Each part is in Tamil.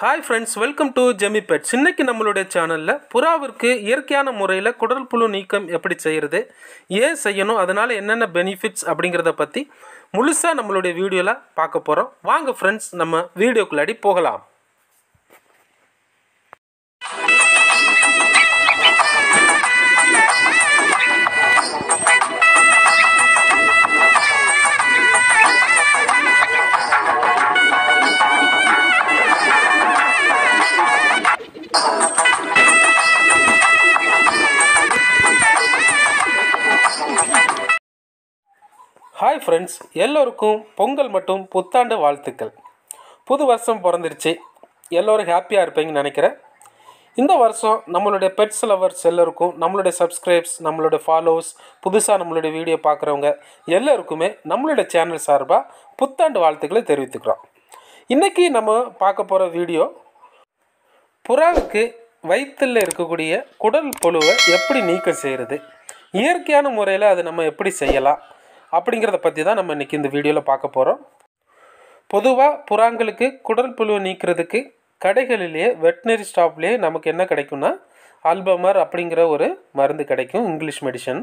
Hi friends welcome to Jemi pets இன்னைக்கு நம்மளுடைய சேனலில் புறாவிற்கு இயற்கையான முறையில் குடல் புழு நீக்கம் எப்படி செய்கிறது ஏன் செய்யணும் அதனால் என்னென்ன பெனிஃபிட்ஸ் அப்படிங்கிறத பற்றி முழுசாக நம்மளுடைய வீடியோவில் பார்க்க போகிறோம் வாங்க ஃப்ரெண்ட்ஸ் நம்ம வீடியோக்குள்ளாடி போகலாம். ஹாய் ஃப்ரெண்ட்ஸ் எல்லோருக்கும் பொங்கல் மற்றும் புத்தாண்டு வாழ்த்துக்கள். புது வருஷம் பிறந்துருச்சு. எல்லோரும் ஹாப்பியாக இருப்பீங்கன்னு நினைக்கிறேன். இந்த வருஷம் நம்மளுடைய பெட்ஸ் லவர்ஸ் எல்லோருக்கும் நம்மளுடைய சப்ஸ்கிரைப்ஸ் நம்மளுடைய ஃபாலோவர்ஸ் புதுசாக நம்மளுடைய வீடியோ பார்க்குறவங்க எல்லோருக்குமே நம்மளுடைய சேனல் சார்பாக புத்தாண்டு வாழ்த்துக்களை தெரிவித்துக்கிறோம். இன்றைக்கி நம்ம பார்க்க போகிற வீடியோ புறாவுக்கு வயிற்றில் இருக்கக்கூடிய குடல் பொழுவை எப்படி நீக்கம் செய்கிறது இயற்கையான முறையில் அதை நம்ம எப்படி செய்யலாம்? அப்படிங்கிறத பற்றி தான் நம்ம இன்றைக்கி இந்த வீடியோவில் பார்க்க போகிறோம் பொதுவாக புறாங்களுக்கு குடல் புழுவை நீக்கிறதுக்கு கடைகளிலேயே வெட்டினரி ஸ்டாப்லேயே நமக்கு என்ன கிடைக்கும்னா அல்பமர் அப்படிங்கிற ஒரு மருந்து கிடைக்கும் இங்கிலீஷ் மெடிசன்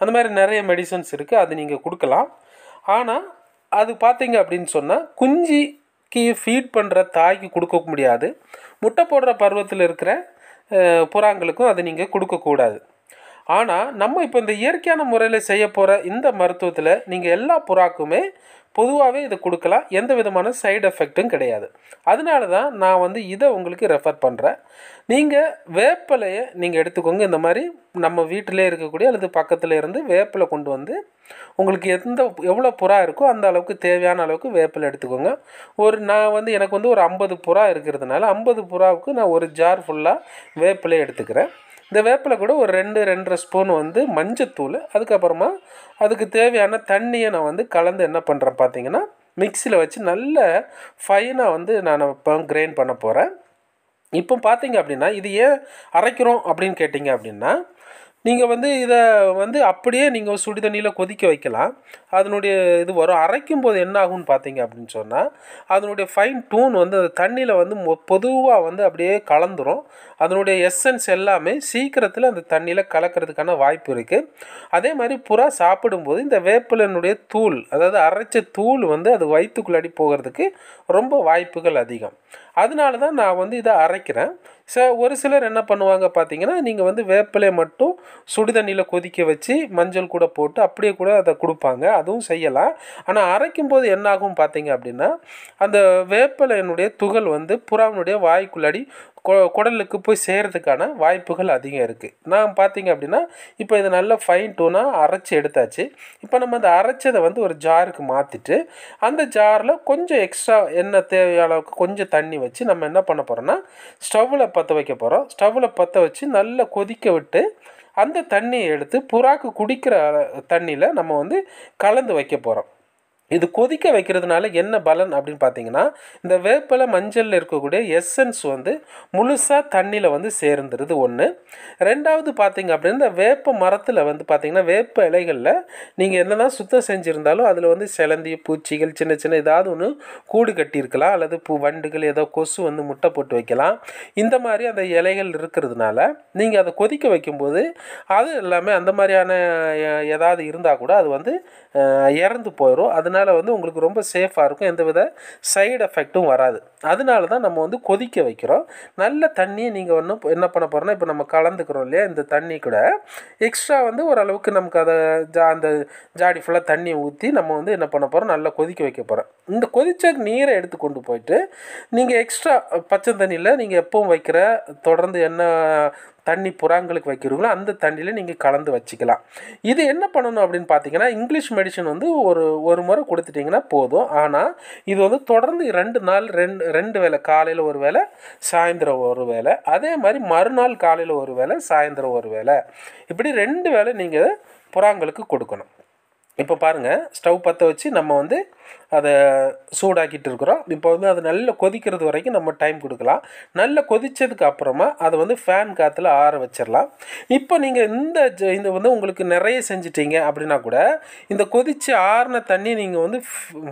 அந்த மாதிரி நிறைய மெடிசன்ஸ் இருக்குது அது நீங்கள் கொடுக்கலாம். ஆனால் அது பார்த்தீங்க அப்படின்னு சொன்னால் குஞ்சிக்கு ஃபீட் பண்ணுற தாய்க்கு கொடுக்க முடியாது. முட்டை போடுற பருவத்தில் இருக்கிற புறாங்களுக்கும் அதை நீங்கள் கொடுக்கக்கூடாது. ஆனால் நம்ம இப்போ இந்த இயற்கையான முறையில் செய்ய போகிற இந்த மருத்துவத்தில் நீங்கள் எல்லா புறாக்குமே பொதுவாகவே இதை கொடுக்கலாம். எந்த விதமான சைடு எஃபெக்ட்டும் கிடையாது. அதனால தான் நான் வந்து இதை உங்களுக்கு ரெஃபர் பண்ணுறேன் நீங்கள் வேப்பிலையை நீங்கள் எடுத்துக்கோங்க. இந்த மாதிரி நம்ம வீட்டிலே இருக்கக்கூடிய அல்லது பக்கத்தில் இருந்து வேப்பிலை கொண்டு வந்து உங்களுக்கு எந்த எவ்வளோ புறா இருக்கோ அந்த அளவுக்கு தேவையான அளவுக்கு வேப்பிலை எடுத்துக்கோங்க. ஒரு நான் வந்து எனக்கு வந்து ஒரு ஐம்பது புறா இருக்கிறதுனால ஐம்பது புறாவுக்கு நான் ஒரு ஜார் ஃபுல்லாக வேப்பிலையை எடுத்துக்கிறேன். இந்த வேப்பிலை கூட ஒரு ரெண்டு ரெண்டரை ஸ்பூன் வந்து மஞ்சத்தூள் அதுக்கப்புறமா அதுக்கு தேவையான தண்ணியை நான் வந்து கலந்து என்ன பண்ணுறேன் பார்த்தீங்கன்னா மிக்சியில் வச்சு நல்ல ஃபைனாக வந்து நான் இப்போ கிரைண்ட் பண்ண போகிறேன் இப்போ பார்த்தீங்க அப்படின்னா இது ஏன் அரைக்கிறோம் அப்படின்னு கேட்டிங்க அப்படின்னா நீங்கள் வந்து இதை வந்து அப்படியே நீங்கள் சுடு தண்ணியில் கொதிக்க வைக்கலாம். அதனுடைய இது வரும் அரைக்கும் போது என்ன ஆகும்னு பார்த்தீங்க அப்படின்னு சொன்னால் அதனுடைய ஃபைன் டூன் வந்து அந்த தண்ணியில் வந்து பொதுவாக வந்து அப்படியே கலந்துரும். அதனுடைய எசன்ஸ் எல்லாமே சீக்கிரத்தில் அந்த தண்ணியில் கலக்கிறதுக்கான வாய்ப்பு இருக்குது அதே மாதிரி புறா சாப்பிடும்போது இந்த வேப்பிலனுடைய தூள் அதாவது அரைச்ச தூள் வந்து அது வயிற்றுக்குள்ளாடி போகிறதுக்கு ரொம்ப வாய்ப்புகள் அதிகம். அதனால தான் நான் வந்து இதை அரைக்கிறேன். ச ஒரு சிலர் என்ன பண்ணுவாங்க பார்த்தீங்கன்னா நீங்கள் வந்து வேப்பிலையை மட்டும் சுடு தண்ணியில் கொதிக்க வச்சு மஞ்சள் கூட போட்டு அப்படியே கூட அதை கொடுப்பாங்க. அதுவும் செய்யலாம். ஆனால் அரைக்கும் போது என்னாகும் பார்த்தீங்க அப்படின்னா அந்த வேப்பிலையினுடைய துகள் வந்து புறாவினுடைய வாய்க்குள்ளாடி குடலுக்கு போய் சேர்கிறதுக்கான வாய்ப்புகள் அதிகம் இருக்குது நான் பார்த்தீங்க அப்படின்னா இப்போ இது நல்லா ஃபைன் டூனாக அரைச்சி எடுத்தாச்சு. இப்போ நம்ம அந்த அரைச்சதை வந்து ஒரு ஜாருக்கு மாற்றிட்டு அந்த ஜாரில் கொஞ்சம் எக்ஸ்ட்ரா என்ன தேவையான அளவுக்கு கொஞ்சம் தண்ணி வச்சு நம்ம என்ன பண்ண போகிறோம்னா ஸ்டவ்வில் பற்ற வைக்க போகிறோம் ஸ்டவ்வில் பற்ற வச்சு நல்லா கொதிக்க விட்டு அந்த தண்ணியை எடுத்து புறாக்கு குடிக்கிற தண்ணியில் நம்ம வந்து கலந்து வைக்க போகிறோம் இது கொதிக்க வைக்கிறதுனால என்ன பலன் அப்படின்னு பார்த்தீங்கன்னா இந்த வேப்பிலை மஞ்சளில் இருக்கக்கூடிய எசன்ஸ் வந்து முழுசாக தண்ணியில் வந்து சேர்ந்துருது ஒன்று ரெண்டாவது பார்த்தீங்க அப்படின்னா இந்த வேப்ப மரத்தில் வந்து பார்த்தீங்கன்னா வேப்ப இலைகளில் நீங்கள் என்ன தான் சுத்தம் செஞ்சுருந்தாலும் அதில் வந்து சிலந்தி பூச்சிகள் சின்ன சின்ன ஏதாவது ஒன்று கூடு கட்டியிருக்கலாம் அல்லது பூ வண்டுகள் ஏதோ கொசு வந்து முட்டை போட்டு வைக்கலாம். இந்த மாதிரி அந்த இலைகள் இருக்கிறதுனால நீங்கள் அதை கொதிக்க வைக்கும்போது அது எல்லாமே அந்த மாதிரியான ஏதாவது இருந்தால் கூட அது வந்து இறந்து போயிடும் அதனால் அதனால் வந்து உங்களுக்கு ரொம்ப சேஃபாக இருக்கும். எந்தவித சைடு எஃபெக்ட்டும் வராது. அதனால தான் நம்ம வந்து கொதிக்க வைக்கிறோம். நல்ல தண்ணியை நீங்கள் ஒன்றும் என்ன பண்ண போகிறோன்னா இப்போ நம்ம கலந்துக்கிறோம் இல்லையா இந்த தண்ணி கூட. எக்ஸ்ட்ரா வந்து ஓரளவுக்கு நமக்கு அதை ஜா அந்த ஜாடி ஃபுல்லாக தண்ணியை ஊற்றி நம்ம வந்து என்ன பண்ண போகிறோம் நல்லா கொதிக்க வைக்க போகிறோம் இந்த கொதிச்ச நீரை எடுத்து கொண்டு போயிட்டு நீங்கள் எக்ஸ்ட்ரா பச்சை தண்ணியில் நீங்கள் எப்பவும் வைக்கிற தொடர்ந்து என்ன தண்ணி புறாங்களுக்கு வைக்கிறீங்களோ அந்த தண்ணியில் நீங்கள் கலந்து வச்சுக்கலாம். இது என்ன பண்ணணும் அப்படின்னு பார்த்தீங்கன்னா இங்கிலீஷ் மெடிசன் வந்து ஒரு ஒரு முறை கொடுத்துட்டிங்கன்னா போதும். ஆனால் இது வந்து தொடர்ந்து ரெண்டு நாள் ரெண்டு ரெண்டு வேளை காலையில் ஒரு வேளை சாயந்தரம் ஒரு வேளை. அதே மாதிரி மறுநாள் காலையில் ஒரு வேளை சாயந்தரம் ஒரு வேளை. இப்படி ரெண்டு வேளை நீங்கள் புறாங்களுக்கு கொடுக்கணும். இப்போ பாருங்கள் ஸ்டவ் பற்ற வச்சு நம்ம வந்து அதை சூடாக்கிட்டு இருக்கிறோம். இப்போ வந்து அது நல்லா கொதிக்கிறது வரைக்கும் நம்ம டைம் கொடுக்கலாம். நல்லா கொதித்ததுக்கு அப்புறமா அதை வந்து ஃபேன் காற்றுல ஆற வச்சிடலாம். இப்போ நீங்கள் இந்த இந்த வந்து உங்களுக்கு நிறைய செஞ்சிட்டீங்க அப்படின்னா கூட இந்த கொதித்து ஆறின தண்ணி நீங்கள் வந்து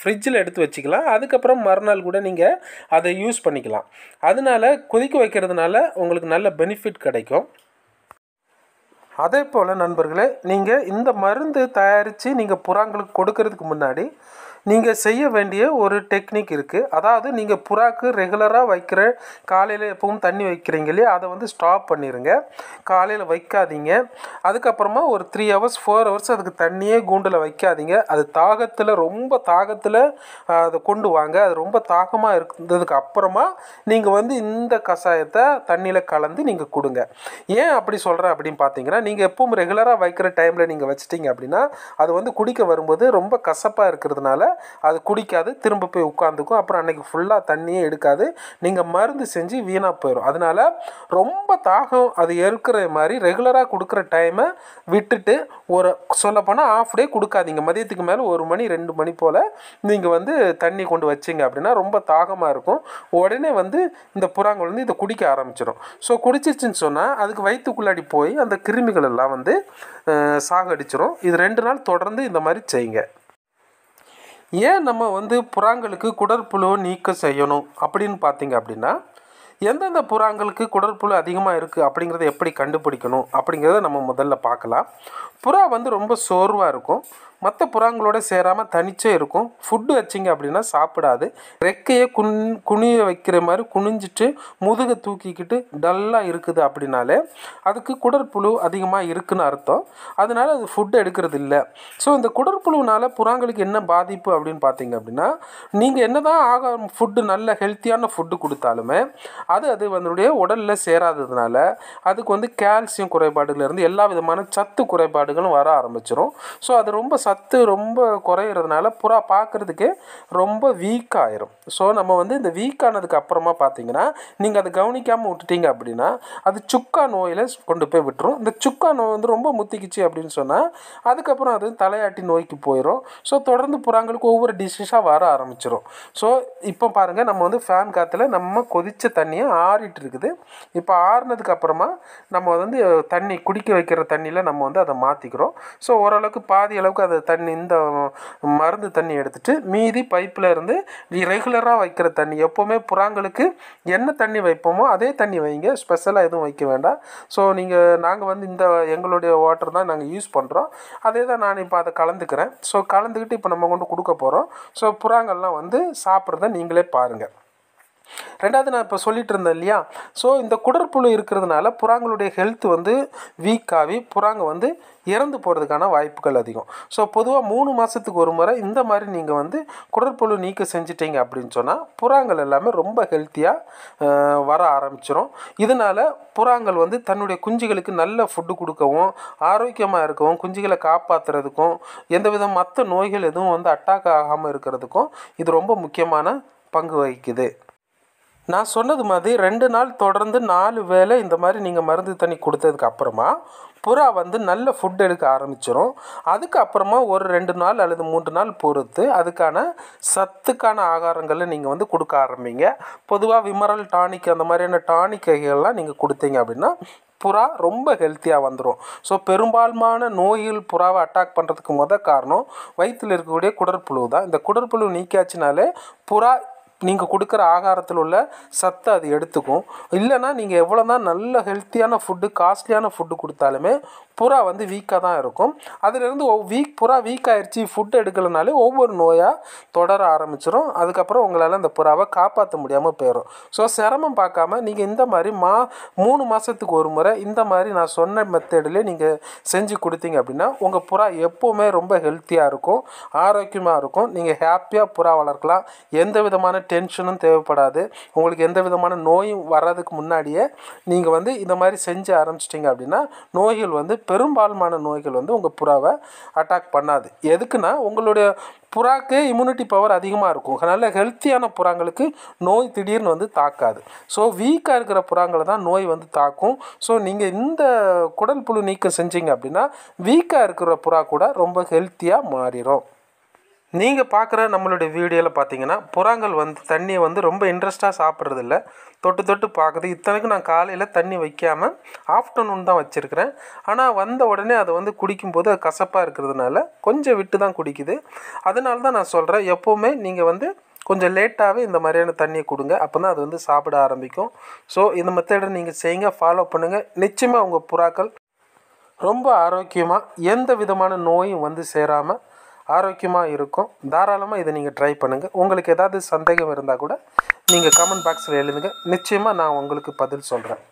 ஃப்ரிட்ஜில் எடுத்து வச்சுக்கலாம். அதுக்கப்புறம் மறுநாள் கூட நீங்கள் அதை யூஸ் பண்ணிக்கலாம். அதனால கொதிக்க வைக்கிறதுனால உங்களுக்கு நல்ல பெனிஃபிட் கிடைக்கும். அதே போல் நண்பர்களே நீங்கள் இந்த மருந்து தயாரித்து நீங்கள் புறாங்களுக்கு கொடுக்கறதுக்கு முன்னாடி நீங்கள் செய்ய வேண்டிய ஒரு டெக்னிக் இருக்குது அதாவது நீங்கள் புறாக்கு ரெகுலராக வைக்கிற காலையில் எப்பவும் தண்ணி வைக்கிறீங்க இல்லையா? அதை வந்து ஸ்டாப் பண்ணிடுங்க காலையில் வைக்காதீங்க. அதுக்கப்புறமா ஒரு த்ரீ ஹவர்ஸ் ஃபோர் ஹவர்ஸ் அதுக்கு தண்ணியே கூண்டில் வைக்காதீங்க. அது தாகத்தில் ரொம்ப தாகத்தில் அதை கொண்டு வாங்க. அது ரொம்ப தாகமாக இருந்ததுக்கு அப்புறமா நீங்கள் வந்து இந்த கஷாயத்தை தண்ணியில் கலந்து நீங்கள் கொடுங்க. ஏன் அப்படி சொல்கிறேன் அப்படின்னு பார்த்தீங்கன்னா நீங்கள் எப்பவும் ரெகுலராக வைக்கிற டைமில் நீங்கள் வச்சிட்டிங்க அப்படின்னா அது வந்து குடிக்க வரும்போது ரொம்ப கசப்பாக இருக்கிறதுனால அது குடிக்காது திரும்ப போய் உட்காந்துக்கும் அப்புறம் அன்னைக்கு ஃபுல்லாக தண்ணியே எடுக்காது. நீங்கள் மருந்து செஞ்சு வீணாக போயிடும் அதனால ரொம்ப தாகம் அது இருக்கிற மாதிரி ரெகுலராக கொடுக்குற டைமை விட்டுட்டு ஒரு சொல்லப்போனால் ஆஃப் டே கொடுக்காதீங்க. மதியத்துக்கு மேலே ஒரு மணி ரெண்டு மணி போல் நீங்கள் வந்து தண்ணி கொண்டு வச்சிங்க அப்படின்னா ரொம்ப தாகமாக இருக்கும். உடனே வந்து இந்த புறாங்கள் வந்து இதை குடிக்க ஆரம்பிச்சிடும் ஸோ குடிச்சிச்சுன்னு சொன்னால் அதுக்கு வயிற்றுக்குள்ளாடி போய் அந்த கிருமிகள் எல்லாம் வந்து சாகடிச்சிடும் இது ரெண்டு நாள் தொடர்ந்து இந்த மாதிரி செய்யுங்க. ஏன் நம்ம வந்து புறாங்களுக்கு குடற்புழு நீக்கம் செய்யணும் அப்படின்னு பார்த்தீங்க அப்படின்னா எந்தெந்த புறாங்களுக்கு குடற்புழு அதிகமாக இருக்குது அப்படிங்கிறத எப்படி கண்டுபிடிக்கணும் அப்படிங்கிறத நம்ம முதல்ல பார்க்கலாம். புறா வந்து ரொம்ப சோர்வாக இருக்கும். மற்ற புறாங்களோட சேராமல் தனிச்சே இருக்கும். ஃபுட்டு வச்சிங்க அப்படின்னா சாப்பிடாது. ரெக்கையை குன் குனிய வைக்கிற மாதிரி குனிஞ்சிட்டு முதுகை தூக்கிக்கிட்டு டல்லாக இருக்குது அப்படின்னாலே அதுக்கு குடற்புழு அதிகமாக இருக்குன்னு அர்த்தம். அதனால அது ஃபுட்டு எடுக்கிறது இல்லை ஸோ இந்த குடற்புழுனால புறாங்களுக்கு என்ன பாதிப்பு அப்படின்னு பார்த்தீங்க அப்படின்னா நீங்கள் என்ன தான் ஆக ஃபுட்டு நல்ல ஹெல்த்தியான ஃபுட்டு கொடுத்தாலுமே அது அது அதனுடைய உடலில் சேராததுனால அதுக்கு வந்து கால்சியம் குறைபாடுலேருந்து எல்லா விதமான சத்து குறைபாடுகளும் வர ஆரம்பிச்சிடும் ஸோ அது ரொம்ப சத்து ரொம்ப குறையிறதுனால புறா பார்க்குறதுக்கே ரொம்ப வீக் ஆயிரும். ஸோ நம்ம வந்து இந்த வீக் ஆனதுக்கு அப்புறமா பார்த்தீங்கன்னா நீங்கள் அதை கவனிக்காமல் விட்டுட்டீங்க அப்படின்னா அது சுக்கா நோயில் கொண்டு போய் விட்டுரும். இந்த சுக்கா நோய் வந்து ரொம்ப முத்திக்குச்சு அப்படின்னு சொன்னால் அதுக்கப்புறம் அது தலையாட்டி நோய்க்கு போயிடும் ஸோ தொடர்ந்து புறாங்களுக்கு ஒவ்வொரு டிசீஸாக வர ஆரம்பிச்சிடும் ஸோ இப்போ பாருங்கள் நம்ம வந்து ஃபேன் காற்றுல நம்ம கொதிச்ச தண்ணியும் ஆறிட்டு இருக்குது இப்போ ஆறுனதுக்கு அப்புறமா நம்ம வந்து தண்ணி குடிக்க வைக்கிற தண்ணியில் நம்ம வந்து அதை மாற்றிக்கிறோம் ஸோ ஓரளவுக்கு பாதி அளவுக்கு அதை தண்ணி இந்த மருந்து தண்ணி எடுத்துட்டு மீதி பைப்பில் இருந்து ரெகுலராக வைக்கிற தண்ணி எப்போவுமே புறாங்களுக்கு என்ன தண்ணி வைப்போமோ அதே தண்ணி வைங்க. ஸ்பெஷலாக எதுவும் வைக்க வேண்டாம். ஸோ நீங்கள் நாங்கள் வந்து இந்த எங்களுடைய வாட்டர் தான் நாங்கள் யூஸ் பண்ணுறோம் அதே தான் நான் இப்போ அதை கலந்துக்கிறேன். ஸோ கலந்துக்கிட்டு இப்போ நம்ம கொண்டு கொடுக்க போகிறோம் ஸோ புறாங்கள்லாம் வந்து சாப்பிட்றத நீங்களே பாருங்கள் ரெண்டாவது நான் இப்போ சொல்லிட்டு இருந்தேன் இல்லையா? ஸோ இந்த குடற்புழு இருக்கிறதுனால புறாங்களுடைய ஹெல்த் வந்து வீக் ஆகி புறாங்க வந்து இறந்து போகிறதுக்கான வாய்ப்புகள் அதிகம். ஸோ பொதுவாக மூணு மாதத்துக்கு ஒரு முறை இந்த மாதிரி நீங்கள் வந்து குடற்புழு நீக்கம் செஞ்சிட்டீங்க அப்படின்னு சொன்னால் புறாங்கள் எல்லாமே ரொம்ப ஹெல்த்தியாக வர ஆரம்பிச்சிடும் இதனால் புறாங்கள் வந்து தன்னுடைய குஞ்சுகளுக்கு நல்ல ஃபுட்டு கொடுக்கவும் ஆரோக்கியமாக இருக்கவும் குஞ்சுகளை காப்பாற்றுறதுக்கும் எந்தவித மற்ற நோய்கள் எதுவும் வந்து அட்டாக் ஆகாமல் இருக்கிறதுக்கும் இது ரொம்ப முக்கியமான பங்கு வகிக்குது. நான் சொன்னது மாதிரி ரெண்டு நாள் தொடர்ந்து நாலு வேளை இந்த மாதிரி நீங்கள் மருந்து தண்ணி கொடுத்ததுக்கு அப்புறமா புறா வந்து நல்ல ஃபுட் எடுக்க ஆரம்பிச்சிடும் அதுக்கப்புறமா ஒரு ரெண்டு நாள் அல்லது மூன்று நாள் பொறுத்து அதுக்கான சத்துக்கான ஆகாரங்களை நீங்கள் வந்து கொடுக்க ஆரம்பிங்க. பொதுவாக விமரல் டானிக் அந்த மாதிரியான டானிக் வகைகள்லாம் நீங்கள் கொடுத்தீங்க அப்படின்னா புறா ரொம்ப ஹெல்த்தியாக வந்துடும் ஸோ பெரும்பாலான நோய்கள் புறாவை அட்டாக் பண்ணுறதுக்கு மொதல் காரணம் வயிற்றில் இருக்கக்கூடிய குடற்புழு தான். இந்த குடற்புழு நீக்கியாச்சுனாலே புறா நீங்கள் கொடுக்குற ஆகாரத்தில் உள்ள சத்தை அது எடுத்துக்கும். இல்லைன்னா நீங்கள் எவ்வளோ தான் நல்ல ஹெல்த்தியான ஃபுட்டு காஸ்ட்லியான ஃபுட்டு கொடுத்தாலுமே புறா வந்து வீக்காக தான் இருக்கும். அதுலேருந்து வீக் புறா வீக் ஆயிடுச்சு ஃபுட் எடுக்கலைனாலே ஒவ்வொரு நோயாக தொடர ஆரம்பிச்சிடும் அதுக்கப்புறம் உங்களால் அந்த புறாவை காப்பாற்ற முடியாமல் போயிடும் ஸோ சிரமம் பார்க்காம நீங்கள் இந்த மாதிரி மா மூணு மாதத்துக்கு ஒரு முறை இந்த மாதிரி நான் சொன்ன மெத்தடில் நீங்கள் செஞ்சு கொடுத்தீங்க அப்படின்னா உங்கள் புறா எப்போவுமே ரொம்ப ஹெல்த்தியாக இருக்கும் ஆரோக்கியமாக இருக்கும். நீங்கள் ஹாப்பியாக புறா வளர்க்கலாம். எந்த விதமான டென்ஷனும் தேவைப்படாது. உங்களுக்கு எந்த விதமான நோயும் வர்றதுக்கு முன்னாடியே நீங்கள் வந்து இந்த மாதிரி செஞ்சு ஆரம்பிச்சிட்டிங்க அப்படின்னா நோய்கள் வந்து பெரும்பாலுமான நோய்கள் வந்து உங்கள் புறாவை அட்டாக் பண்ணாது. எதுக்குன்னா உங்களுடைய புறாக்கு இம்யூனிட்டி பவர் அதிகமாக இருக்கும். அதனால் ஹெல்த்தியான புறாங்களுக்கு நோய் திடீர்னு வந்து தாக்காது. ஸோ வீக்காக இருக்கிற புறாங்களை தான் நோய் வந்து தாக்கும். ஸோ நீங்கள் இந்த குடல் புழு நீக்கம் செஞ்சீங்க அப்படின்னா வீக்காக இருக்கிற புறா கூட ரொம்ப ஹெல்த்தியாக மாறிடும் நீங்கள் பார்க்குற நம்மளுடைய வீடியோவில் பார்த்தீங்கன்னா புறாங்கள் வந்து தண்ணியை வந்து ரொம்ப இன்ட்ரெஸ்ட்டாக சாப்பிட்றதில்ல. தொட்டு தொட்டு பார்க்குது இத்தனைக்கும் நான் காலையில் தண்ணி வைக்காமல் ஆஃப்டர்நூன் தான் வச்சுருக்கிறேன். ஆனால் வந்த உடனே அதை வந்து குடிக்கும்போது அது கசப்பாக இருக்கிறதுனால கொஞ்சம் விட்டு தான் குடிக்குது. அதனால தான் நான் சொல்கிறேன் எப்போவுமே நீங்கள் வந்து கொஞ்சம் லேட்டாகவே இந்த மாதிரியான தண்ணியை கொடுங்க. அப்போ தான் அது வந்து சாப்பிட ஆரம்பிக்கும். ஸோ இந்த மெத்தடை நீங்கள் செய்யுங்க ஃபாலோ பண்ணுங்கள் நிச்சயமாக உங்கள் புறாக்கள் ரொம்ப ஆரோக்கியமாக எந்த விதமான நோயும் வந்து சேராமல் ஆரோக்கியமாக இருக்கும். தாராளமாக இதை நீங்கள் ட்ரை பண்ணுங்கள் உங்களுக்கு ஏதாவது சந்தேகம் இருந்தால் கூட நீங்கள் கமெண்ட் பாக்ஸில் எழுதுங்க. நிச்சயமாக நான் உங்களுக்கு பதில் சொல்கிறேன்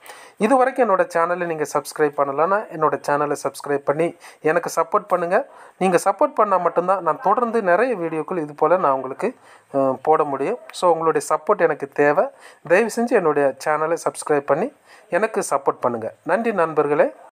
இது வரைக்கும் என்னோடய சேனலை நீங்கள் சப்ஸ்கிரைப் பண்ணலைன்னா என்னோடய சேனலை சப்ஸ்கிரைப் பண்ணி எனக்கு சப்போர்ட் பண்ணுங்கள் நீங்கள் சப்போர்ட் பண்ணால் மட்டும்தான் நான் தொடர்ந்து நிறைய வீடியோக்கள் இது போல் நான் உங்களுக்கு போட முடியும். ஸோ உங்களுடைய சப்போர்ட் எனக்கு தேவை. தயவு செஞ்சு என்னுடைய சேனலை சப்ஸ்கிரைப் பண்ணி எனக்கு சப்போர்ட் பண்ணுங்கள் நன்றி நண்பர்களே.